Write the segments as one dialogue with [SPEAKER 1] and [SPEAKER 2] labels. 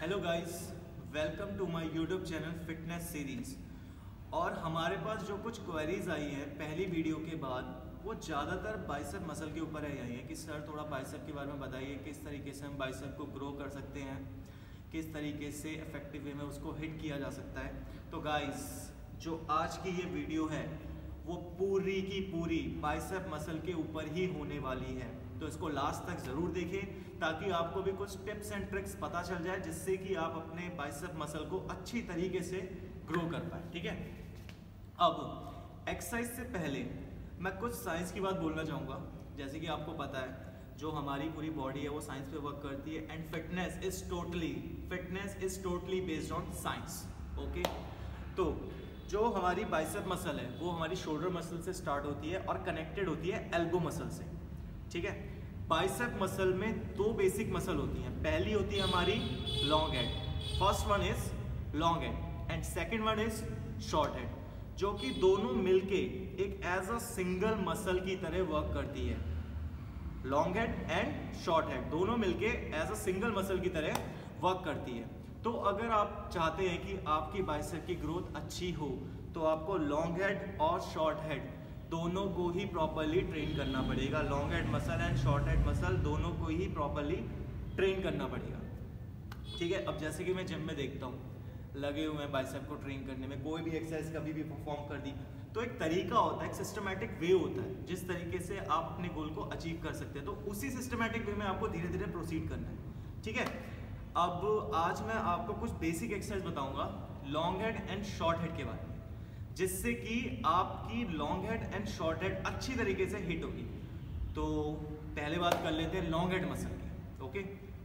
[SPEAKER 1] Hello guys welcome to my YouTube channel fitness series और हमारे पास जो कुछ क्वेरीज आई हैं, पहली वीडियो के बाद, वो ज़्यादातर बाइसेप मसल के ऊपर आई हैं कि सर थोड़ा बाइसेप के बारे में बताइए, किस तरीके से हम बाइसेप को ग्रो कर सकते हैं, किस तरीके से इफ़ेक्टिव वे में उसको हिट किया जा सकता है। तो गाइस जो आज की ये वीडियो है, वो पूरी की पूरी बाइसेप मसल के ऊपर ही होने वाली है। तो इसको लास्ट तक ज़रूर देखें, ताकि आपको भी कुछ टिप्स एंड ट्रिक्स पता चल जाए, जिससे कि आप अपने बाइसेप मसल को अच्छी तरीके से ग्रो कर पाए, ठीक है? अब एक्सरसाइज से पहले, मैं कुछ साइंस की बात बोलना चाहूँगा। जैसे कि आपको पता है, जो हमारी पूरी बॉडी है, वो साइंस पे वर्क करती है and fitness is totally fitness is totally based on science okay तो जो हमारी बाइसेप मसल है, वो हमारी शोल्डर मसल से स्टार्ट होती है, और कनेक्टेड होती है एल्बो मसल से। ठीक है? बाइसेप मसल में दो बेसिक मसल होती हैं। पहली होती है हमारी long head first one is long head and second one is short head जो कि दोनों मिलके एक एज अ सिंगल मसल की तरह वर्क करती है। Long head and short head दोनों मिलके एज अ सिंगल मसल की तरह वर्क करती है। तो अगर आप चाहते हैं कि आपकी बाइसेप की ग्रोथ अच्छी हो तो आपको लॉन्ग हेड और शॉर्ट हेड दोनों को ही प्रॉपरली ट्रेन करना पड़ेगा। Long head muscle and short head muscle दोनों को ही प्रॉपरली ट्रेन करना पड़ेगा। ठीक है? अब जैसे कि मैं जिम में देखता हूँ, लगे हुए हैं बाइसेप को ट्रेन करने में, कोई भी एक्सरसाइज कभी भी परफॉर्म कर दी तो एक तरीका होता है, एक सिस्टमेटिक वे होता है, जिस तरीके से आप अपने गोल को अचीव कर सकते हैं। तो उसी सिस्टमेटिक वे में आपको धीरे धीरे प्रोसीड करना है। ठीक है? अब आज मैं आपको कुछ बेसिक एक्सरसाइज बताऊँगा long head and short head के बारे में। जिससे कि आपकी long head and short head अच्छी तरीके से हिट होगी। तो पहले बात कर लेते हैं लॉन्ग हेड मसल की ओके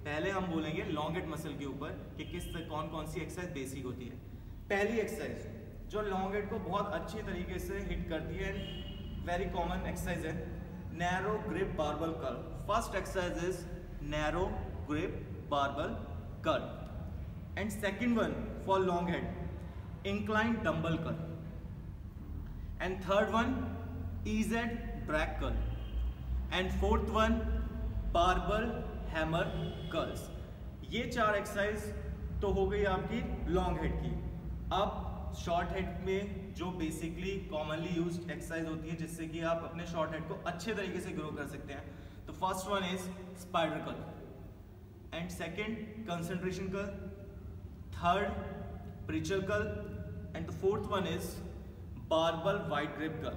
[SPEAKER 1] पहले हम बोलेंगे लॉन्ग हेड मसल के ऊपर कि किस कौन कौन सी एक्सरसाइज बेसिक होती है। पहली एक्सरसाइज जो लॉन्ग हेड को बहुत अच्छी तरीके से हिट करती है वेरी कॉमन एक्सरसाइज है narrow grip barbell curl first exercise is narrow grip barbell curl and second one for long head incline dumbbell curl and third one EZ drag curl and fourth one, barbell hammer curls. ये चार exercise तो हो गई आपकी long head की। अब short head में जो बेसिकली कॉमनली यूज़ एक्सरसाइज होती है, जिससे कि आप अपने शॉर्ट हेड को अच्छे तरीके से ग्रो कर सकते हैं। तो first one is spider curl and second concentration curl third preacher curl and fourth one is barbell wide grip का।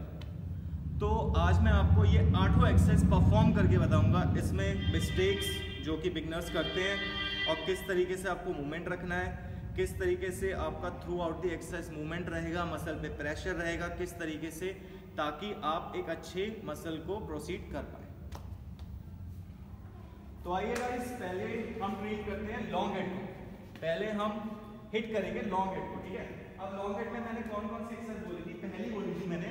[SPEAKER 1] तो आज मैं आपको ये आठों एक्सरसाइज परफॉर्म करके बताऊँगा। इसमें मिस्टेक्स जो कि बिगनर्स करते हैं और किस तरीके से आपको मूवमेंट रखना है, किस तरीके से आपका throughout the exercise movement रहेगा मसल पे प्रेशर रहेगा, किस तरीके से ताकि आप एक अच्छे मसल को प्रोसीड कर पाए। तो आइए गाइस पहले हम ट्रेन करते हैं लॉन्ग हेड को। पहले हम हिट करेंगे लॉन्ग हेड को, ठीक है? अब लॉन्ग हेड में मैंने कौन कौन सी एक्सरसाइज बोली थी? पहली बोली थी मैंने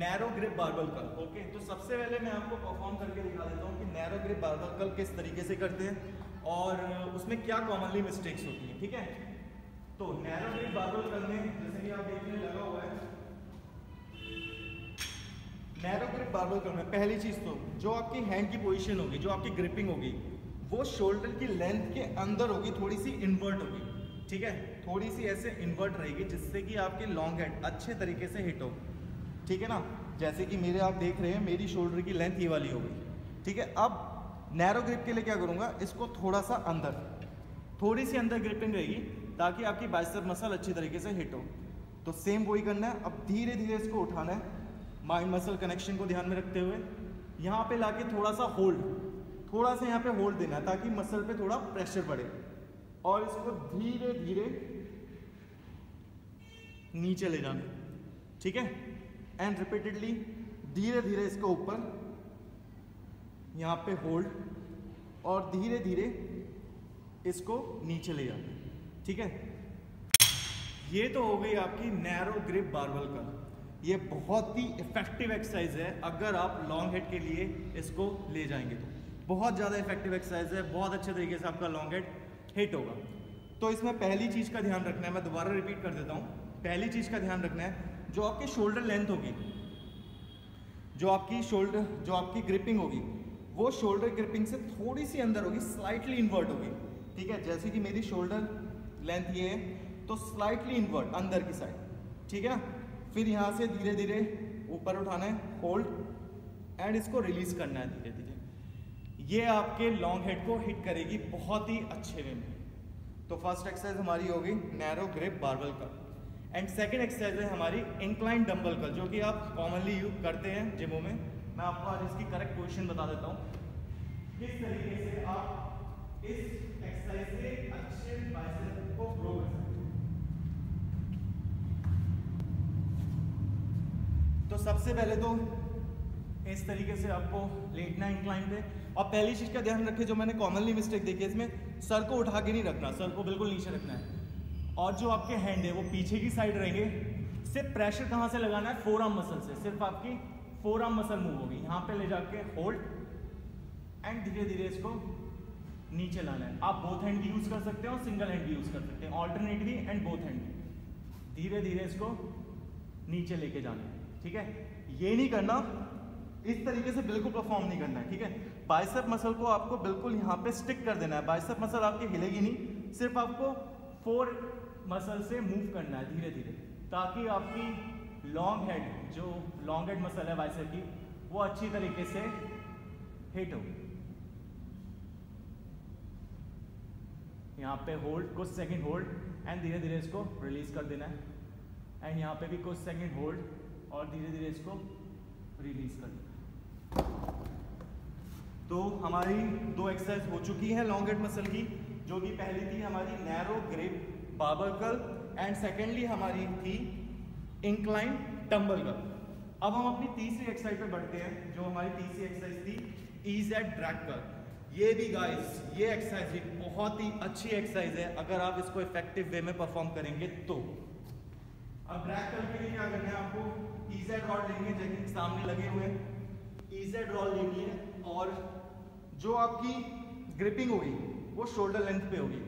[SPEAKER 1] narrow grip barbell curl okay तो सबसे पहले मैं आपको परफॉर्म करके दिखा देता हूँ कि नैरो ग्रिप बार्बल कल किस तरीके से करते हैं और उसमें क्या कॉमनली मिस्टेक्स होती हैं, ठीक है? तो नैरो ग्रिप बार्बल कल में, जैसे कि आप देखने लगा हुआ है। नैरो ग्रिप बार्बल कल में पहली चीज़ तो जो आपकी हैंड की पोजिशन होगी, जो आपकी ग्रिपिंग होगी, वो शोल्डर की लेंथ के अंदर होगी, थोड़ी सी इन्वर्ट होगी, ठीक है? थोड़ी सी ऐसे इन्वर्ट रहेगी जिससे कि आपकी लॉन्ग हेड अच्छे तरीके से हिट हो। ठीक है ना? जैसे कि मेरे आप देख रहे हैं, मेरी शोल्डर की लेंथ ये वाली हो गई। ठीक है? अब नैरो ग्रिप के लिए क्या करूँगा? इसको थोड़ा सा अंदर। थोड़ी सी अंदर ग्रिपिंग रहेगी ताकि आपकी बाइसेप मसल अच्छी तरीके से हिट हो। तो सेम वही करना है। अब धीरे धीरे इसको उठाना है। माइंड मसल कनेक्शन को ध्यान में रखते हुए। यहाँ पे लाके थोड़ा सा होल्ड थोड़ा सा यहाँ पे होल्ड देना है ताकि मसल पे थोड़ा प्रेशर पड़े और इसको धीरे धीरे नीचे ले जाना। ठीक है? एंड रिपीटेडली धीरे धीरे इसको ऊपर, यहाँ पे होल्ड और धीरे धीरे इसको नीचे ले जाना। ठीक है? ये तो हो गई आपकी नैरो ग्रिप बार्बल का। ये बहुत ही इफ़ेक्टिव एक्सरसाइज है, अगर आप लॉन्ग हेड के लिए इसको ले जाएँगे तो। बहुत ज़्यादा इफ़ेक्टिव एक्सरसाइज है, बहुत अच्छे तरीके से आपका लॉन्ग हेड हिट होगा। तो इसमें पहली चीज़ का ध्यान रखना है, मैं दोबारा रिपीट कर देता हूँ। पहली चीज़ का ध्यान रखना है, जो आपकी शोल्डर लेंथ होगी, जो आपकी शोल्डर जो आपकी ग्रिपिंग होगी, वो शोल्डर ग्रिपिंग से थोड़ी सी अंदर होगी स्लाइटली इन्वर्ट होगी।
[SPEAKER 2] ठीक है? जैसे कि मेरी शोल्डर लेंथ ये है तो स्लाइटली इनवर्ट अंदर की साइड ठीक है ना? फिर यहाँ से धीरे धीरे ऊपर उठाना है होल्ड एंड इसको रिलीज़ करना है धीरे धीरे ये आपके लॉन्ग हेड को हिट करेगी बहुत ही अच्छे वे में। तो फ़र्स्ट एक्सरसाइज हमारी होगी नैरो ग्रिप बार्बल का एंड सेकेंड एक्सरसाइज है हमारी इंक्लाइन डम्बल का जो कि आप कॉमनली यूज़ करते हैं जिमों में। मैं आपको आज इसकी करेक्ट पोजिशन बता देता हूँ। किस तरीके से आप इस एक्सरसाइज से अच्छे बाइसेप को ग्रो कर तो सबसे पहले तो इस तरीके से आपको लेटना इंक्लाइन पे। और पहली चीज़ का ध्यान रखें, जो मैंने कॉमनली मिस्टेक देखी है, इसमें सर को उठा के नहीं रखना, सर को बिल्कुल नीचे रखना है। और जो आपके हैंड है, वो पीछे की साइड रहेंगे। सिर्फ़ प्रेशर कहाँ से लगाना है? फोर आर्म मसल से। सिर्फ़ आपकी फोर आर्म मसल मूव होगी। यहाँ पे ले जाके होल्ड एंड धीरे धीरे इसको नीचे लाना है। आप बोथ हैंड भी यूज़ कर सकते हैं और सिंगल हैंड भी यूज़ कर सकते हैं। ऑल्टरनेटली एंड बोथ हैंड धीरे धीरे इसको नीचे लेके जाना है। ठीक है? ये नहीं करना। इस तरीके से बिल्कुल परफॉर्म नहीं करना है। ठीक है? बाइसेप मसल को आपको बिल्कुल यहाँ पे स्टिक कर देना है। बाइसेप मसल आपकी हिलेगी नहीं। सिर्फ़ आपको फोर मसल से मूव करना है धीरे धीरे, ताकि आपकी लॉन्ग हेड जो लॉन्ग हेड मसल है बाइसेप की, वो अच्छी तरीके से हिट हो। यहाँ पे होल्ड कुछ सेकंड होल्ड एंड धीरे धीरे इसको रिलीज़ कर देना है। एंड यहाँ पे भी कुछ सेकंड होल्ड और धीरे धीरे इसको रिलीज़ कर देना तो हमारी दो एक्सरसाइज हो चुकी है लॉन्ग हेड मसल की, जो कि पहली थी हमारी narrow grip barbell curl and secondly हमारी थी इंक्लाइन टम्बल कर्ल अब हम अपनी तीसरी एक्सरसाइज पे बढ़ते हैं, जो हमारी तीसरी एक्सरसाइज थी ईज एट ड्रैग कर्ल ये भी गाइस ये एक्सरसाइज भी बहुत ही अच्छी एक्सरसाइज है, अगर आप इसको इफ़ेक्टिव वे में परफॉर्म करेंगे तो. अब ड्रैग करने के लिए क्या करना है आपको? ईजेड रॉड लेंगे जैसे सामने लगे हुए ईजेड रॉड लेनी है और जो आपकी ग्रिपिंग होगी, वो शोल्डर लेंथ पे होगी.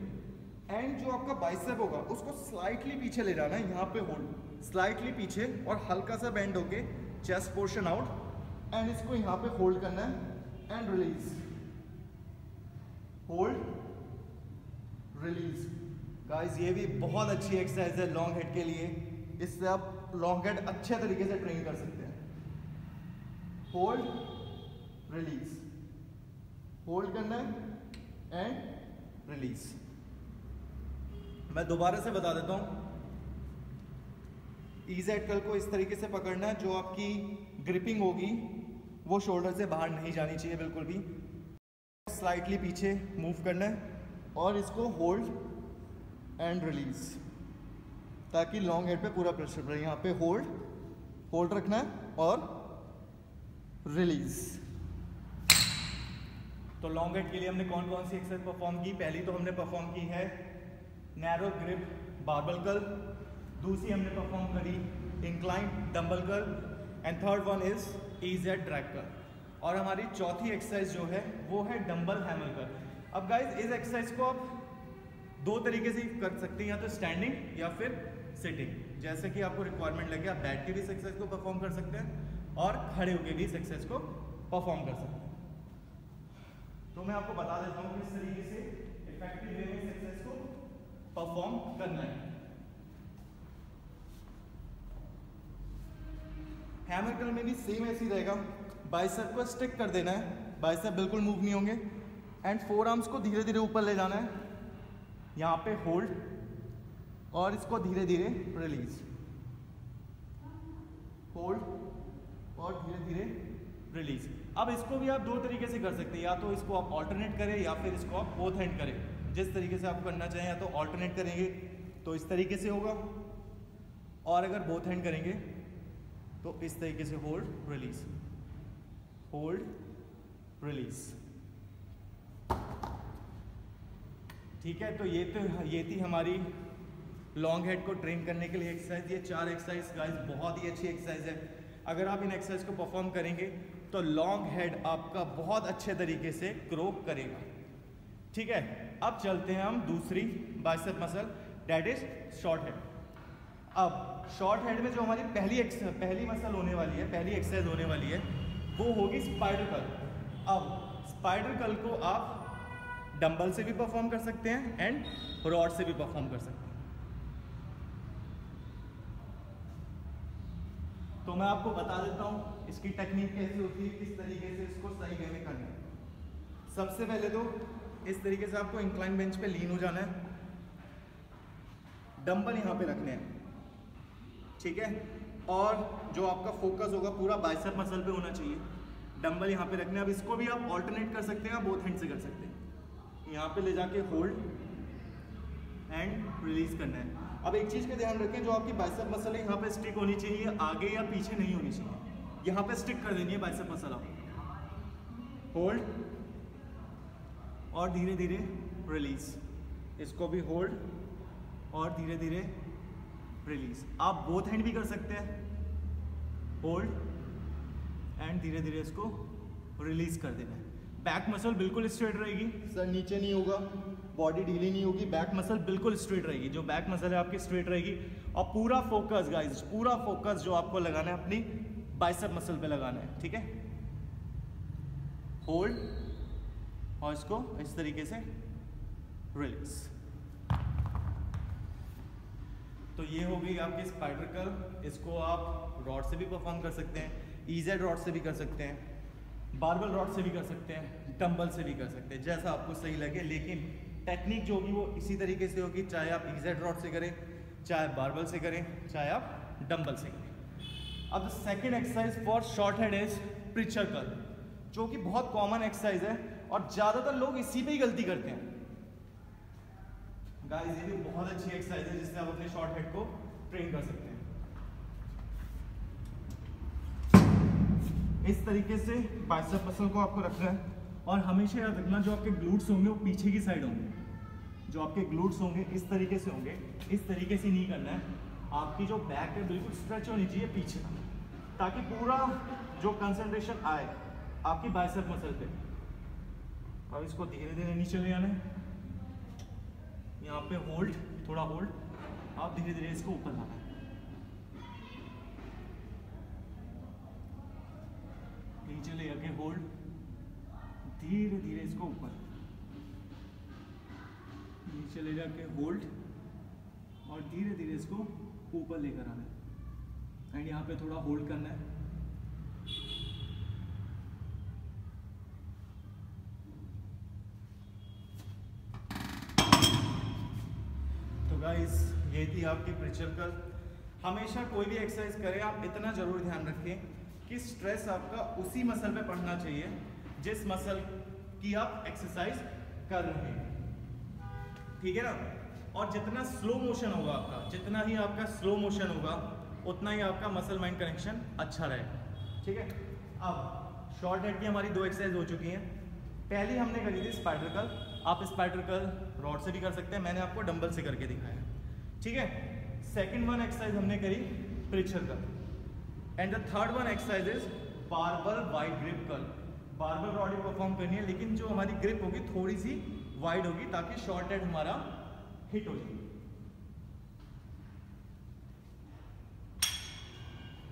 [SPEAKER 2] एंड जो आपका बाइसेप होगा, उसको स्लाइटली पीछे ले जाना है, यहाँ पे होल्ड स्लाइटली पीछे और हल्का सा बेंड होके चेस्ट पोर्शन आउट एंड इसको यहाँ पे होल्ड करना है and release hold release guys ये भी बहुत अच्छी एक्सरसाइज है लॉन्ग हेड के लिए. इससे आप लॉन्ग हेड अच्छे तरीके से ट्रेन कर सकते हैं. होल्ड रिलीज़ होल्ड करना है एंड रिलीज़ मैं दोबारा से बता देता हूँ। ईजेड कल को इस तरीके से पकड़ना है जो आपकी ग्रिपिंग होगी, वो शोल्डर से बाहर नहीं जानी चाहिए बिल्कुल भी। स्लाइटली पीछे मूव करना है और इसको होल्ड एंड रिलीज़ ताकि लॉन्ग हेड पे पूरा प्रेशर पड़े। यहाँ पे होल्ड होल्ड रखना है और रिलीज़ तो लॉन्ग हेड के लिए हमने कौन कौन सी एक्सरसाइज परफॉर्म की? पहली तो हमने परफॉर्म की है नैरो ग्रिप बार्बल कर्ल दूसरी हमने परफॉर्म करी incline dumbbell curl and third one is EZ drag curl और हमारी चौथी एक्सरसाइज जो है, वो है डम्बल हैमर कर्ल अब गाइज़ इस एक्सरसाइज को आप दो तरीके से कर सकते हैं, या तो स्टैंडिंग या फिर सिटिंग जैसे कि आपको रिक्वायरमेंट लगे, आप बैठ के भी इस एक्सरसाइज को परफॉर्म कर सकते हैं और खड़े होकर भी इस एक्सरसाइज को परफॉर्म कर सकते हैं। तो मैं आपको बता देता हूँ किस तरीके से इफ़ेक्टिव वे में इस एक्सरसाइज परफॉर्म करना है हैमर कर्ल में भी सेम ऐसे रहेगा। बाइसेप को स्टिक कर देना है। बाइसेप बिल्कुल मूव नहीं होंगे। एंड फोर आर्म्स को धीरे धीरे ऊपर ले जाना है। यहाँ पे होल्ड और इसको धीरे धीरे रिलीज़ होल्ड और धीरे धीरे रिलीज़ अब इसको भी आप दो तरीके से कर सकते हैं। या तो इसको आप ऑल्टरनेट करें या फिर इसको आप बोथ हैंड करें। जिस तरीके से आप करना चाहें या तो ऑल्टरनेट करेंगे तो इस तरीके से होगा। और अगर बोथ हैंड करेंगे तो इस तरीके से होल्ड रिलीज़ होल्ड रिलीज़ ठीक है तो ये तो ये थी हमारी लॉन्ग हेड को ट्रेन करने के लिए एक्सरसाइज ये चार एक्सरसाइज गाइस बहुत ही अच्छी एक्सरसाइज है। अगर आप इन एक्सरसाइज को परफॉर्म करेंगे तो लॉन्ग हेड आपका बहुत अच्छे तरीके से ग्रो करेगा। ठीक है? अब चलते हैं हम दूसरी bicep muscle that is short head अब शॉर्ट हेड में जो हमारी पहली पहली मसल होने वाली है, पहली एक्सरसाइज होने वाली है, वो होगी स्पाइडर कल अब स्पाइडर कल को आप डंबल से भी परफॉर्म कर सकते हैं एंड रॉड से भी परफॉर्म कर सकते हैं. तो मैं आपको बता देता हूँ इसकी टेक्निक कैसी होती है, किस तरीके से इसको सही वे में करना सबसे पहले तो इस तरीके से आपको इंक्लाइन बेंच पे लीन हो जाना है। डंबल यहाँ पे रखने हैं। ठीक है? और जो आपका फोकस होगा, पूरा बाइसेप मसल पे होना चाहिए। डंबल यहाँ पे रखने हैं। अब इसको भी आप ऑल्टरनेट कर सकते हैं बोथ हैंड से कर सकते हैं। यहाँ पे ले जाके होल्ड एंड रिलीज़ करना है। अब एक चीज़ का ध्यान रखें, जो आपकी बाइसेप मसल है, यहाँ पे स्टिक होनी चाहिए, आगे या पीछे नहीं होनी चाहिए। यहाँ पे स्टिक कर देनी है बाइसेप मसल आप। होल्ड और धीरे धीरे रिलीज़ इसको भी होल्ड और धीरे धीरे रिलीज़ आप बोथ हैंड भी कर सकते हैं। होल्ड एंड धीरे धीरे इसको रिलीज़ कर देना है। बैक मसल बिल्कुल स्ट्रेट रहेगी। सर नीचे नहीं होगा। बॉडी ढीली नहीं होगी। बैक मसल बिल्कुल स्ट्रेट रहेगी। जो बैक मसल है, आपकी स्ट्रेट रहेगी। और पूरा फोकस गाइस पूरा फोकस जो आपको लगाना है, अपनी बाइसेप मसल पे लगाना है। ठीक है? होल्ड और इसको इस तरीके से रिलीज़। तो ये हो गई आपकी स्पाइडर कर्ल इसको आप रॉड से भी परफॉर्म कर सकते हैं ईजेड रॉड से भी कर सकते हैं बारबल रॉड से भी कर सकते हैं डंबल से भी कर सकते हैं, जैसा आपको सही लगे। लेकिन टेक्निक जो होगी वो इसी तरीके से होगी, चाहे आप ईजेड रॉड से करें, चाहे बारबल से करें, चाहे आप डम्बल से करें। अब the second exercise for short head is preacher curl जो कि बहुत कॉमन एक्सरसाइज है। और ज़्यादातर लोग इसी पे ही गलती करते हैं। गाइस ये भी बहुत अच्छी एक्सरसाइज है जिससे आप अपने शॉर्ट हेड को ट्रेन कर सकते हैं। इस तरीके से बाइसेप मसल को आपको रखना है और हमेशा याद रखना जो आपके ग्लूट्स होंगे वो पीछे की साइड होंगे। जो आपके ग्लूट्स होंगे इस तरीके से होंगे। इस तरीके से नहीं करना है। आपकी जो बैक है बिल्कुल स्ट्रेच होनी चाहिए पीछे। ताकि पूरा जो कंसंट्रेशन आए आपकी बाइसेप मसल पे। अब इसको धीरे धीरे नीचे ले आना है। यहाँ पे होल्ड थोड़ा होल्ड आप धीरे धीरे इसको ऊपर लाना है। नीचे ले आके होल्ड धीरे धीरे इसको ऊपर। नीचे ले जाके होल्ड और धीरे धीरे इसको ऊपर लेकर आना है। एंड यहाँ पे थोड़ा होल्ड करना है। गाइस ये थी आपकी प्रेशर कर हमेशा कोई भी एक्सरसाइज करें, आप इतना ज़रूर ध्यान रखें कि स्ट्रेस आपका उसी मसल पे पड़ना चाहिए, जिस मसल की आप एक्सरसाइज कर रहे हैं। ठीक है ना? और जितना स्लो मोशन होगा आपका, जितना ही आपका स्लो मोशन होगा, उतना ही आपका मसल माइंड कनेक्शन अच्छा रहेगा। ठीक है? अब शॉर्ट हेड की हमारी दो एक्सरसाइज हो चुकी हैं। पहली हमने करी थी स्पाइडर कल आप स्पाइडर कल रॉड से भी कर सकते हैं। मैंने आपको डंबल से करके दिखाया ठीक है? सेकेंड वन एक्सरसाइज हमने करी preacher curl and the third one exercise is barbell wide grip curl barbell rod perform करनी है, लेकिन जो हमारी ग्रिप होगी थोड़ी सी वाइड होगी ताकि शॉर्ट हेड हमारा हिट हो जाए।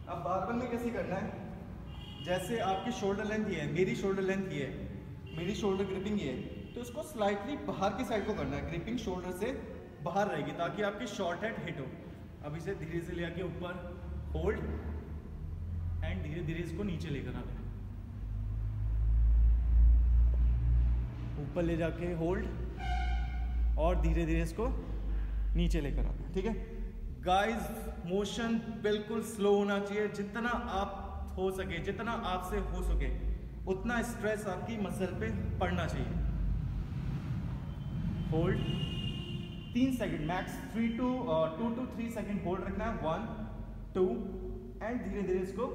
[SPEAKER 2] अब बारबल में कैसे करना है? जैसे आपकी शोल्डर लेंथ ये है, मेरी शोल्डर लेंथ ये है, मेरी शोल्डर ग्रिपिंग ये है तो इसको स्लाइटली बाहर की साइड को करना है। ग्रिपिंग शोल्डर से बाहर रहेगी ताकि आपकी शॉर्ट हेड हिट हो। अब इसे धीरे से ले आके ऊपर होल्ड एंड धीरे धीरे इसको नीचे लेकर आना। ऊपर ले जाके होल्ड और धीरे धीरे इसको नीचे लेकर आना, ठीक है? गाइस मोशन बिल्कुल स्लो होना चाहिए। जितना आप हो सके, जितना आपसे हो सके, उतना स्ट्रेस आपकी मसल पे पड़ना चाहिए। होल्ड तीन second max three two two two three second hold रखना है। वन टू एंड धीरे धीरे इसको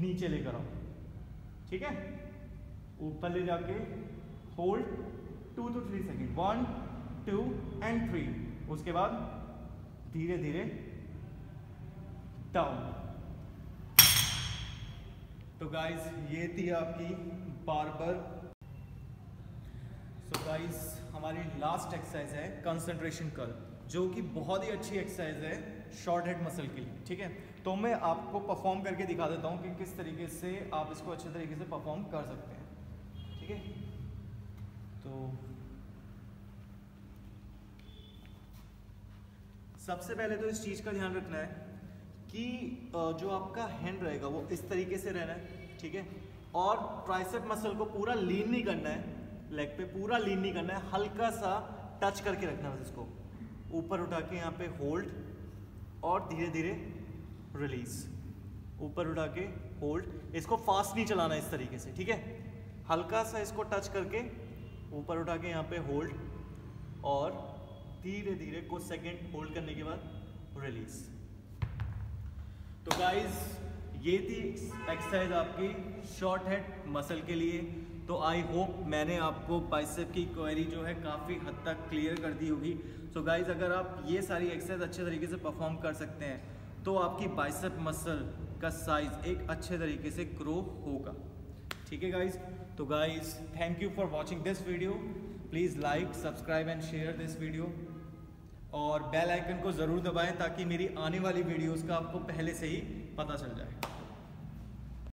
[SPEAKER 2] नीचे लेकर आओ। ठीक है? ऊपर ले जाके hold two two three second one two and three उसके बाद धीरे धीरे डाउन तो गाइस ये थी आपकी बार सो गाइस हमारी लास्ट एक्सरसाइज है कंसंट्रेशन कर जो कि बहुत ही अच्छी एक्सरसाइज है शॉर्ट हेड मसल के लिए, ठीक है? तो मैं आपको परफॉर्म करके दिखा देता हूँ कि किस तरीके से आप इसको अच्छे तरीके से परफॉर्म कर सकते हैं, ठीक है? तो
[SPEAKER 1] सबसे पहले तो इस चीज़ का ध्यान रखना है कि जो आपका हैंड रहेगा वो इस तरीके से रहना है, ठीक है? और ट्राइसेप मसल को पूरा लीन नहीं करना है लेग पे पूरा लीन नहीं करना है, हल्का सा टच करके रखना है इसको। ऊपर उठा के यहाँ पे होल्ड और धीरे धीरे रिलीज़ ऊपर उठा के होल्ड इसको फास्ट नहीं चलाना इस तरीके से, ठीक है? हल्का सा इसको टच करके ऊपर उठा के यहाँ पे होल्ड और धीरे धीरे कुछ सेकंड होल्ड करने के बाद रिलीज़ तो गाइस ये थी एक्सरसाइज आपकी शॉर्ट हेड मसल के लिए। तो आई होप मैंने आपको बाइसेप की क्वेरी जो है काफ़ी हद तक क्लियर कर दी होगी। सो so गाइज़ अगर आप ये सारी एक्सरसाइज अच्छे तरीके से परफॉर्म कर सकते हैं तो आपकी बाइसेप मसल का साइज़ एक अच्छे तरीके से ग्रो होगा। ठीक है गाइज़ तो guys thank you for watching this video please like subscribe and share this video और बेल आइकन को ज़रूर दबाएँ ताकि मेरी आने वाली वीडियोस का आपको पहले से ही पता चल जाए।